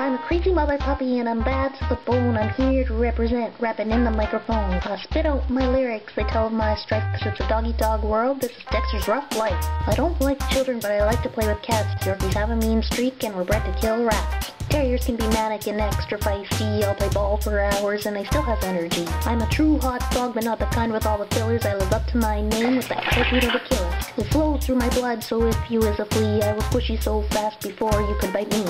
I'm a crazy mother puppy and I'm bad to the bone. I'm here to represent, rapping in the microphone. I spit out my lyrics, they tell my strife, cause it's a doggy dog world. This is Dexter's Ruff Life. I don't like children, but I like to play with cats. Yorkies have a mean streak and we're bred to kill rats. Terriers can be manic and extra feisty. I'll play ball for hours and I still have energy. I'm a true hot dog, but not the kind with all the fillers. I live up to my name with that heartbeat of a killer. It flows through my blood, so if you is a flea, I will push you so fast before you could bite me.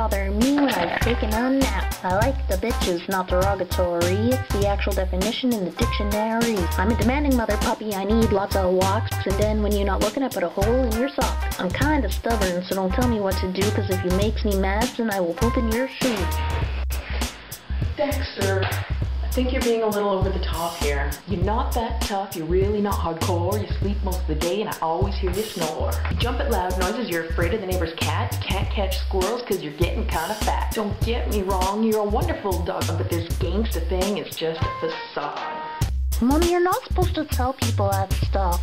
Lap, bother me when I've taken a nap. I like the bitches, not derogatory. It's the actual definition in the dictionary. I'm a demanding mother puppy, I need lots of walks, and then when you're not looking, I put a hole in your sock. I'm kinda stubborn, so don't tell me what to do, cause if you makes me mad, then I will poop in your shoes. Dexter, Think you're being a little over the top here. You're not that tough, you're really not hardcore, you sleep most of the day and I always hear you snore. You jump at loud noises, you're afraid of the neighbor's cat, you can't catch squirrels cause you're getting kinda fat. Don't get me wrong, you're a wonderful dog, but this gangsta thing is just a facade. Mommy, you're not supposed to tell people that stuff.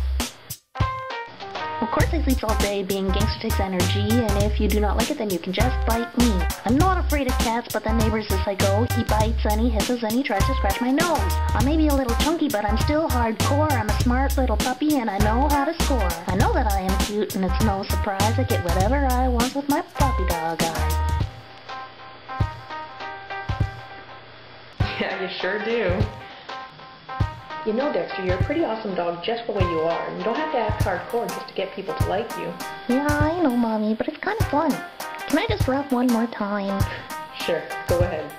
Of course I sleeps all day being gangster takes energy, and if you do not like it, then you can just bite me. I'm not afraid of cats, but the neighbors like, oh, he bites and he hisses and he tries to scratch my nose. I may be a little chunky, but I'm still hardcore. I'm a smart little puppy and I know how to score. I know that I am cute, and it's no surprise I get whatever I want with my puppy dog eyes. Yeah, you sure do. You know, Dexter, you're a pretty awesome dog just the way you are. You don't have to act hardcore just to get people to like you. Yeah, I know, Mommy, but it's kind of fun. Can I just rap one more time? Sure, go ahead.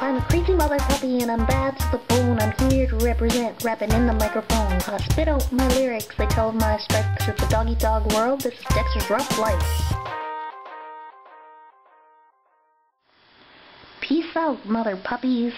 I'm a crazy mother puppy and I'm bad to the bone. I'm here to represent, rapping in the microphone. I spit out my lyrics, they tell my cause it's a doggy dog world. This is Dexter's Ruff Life. Peace out, mother puppies.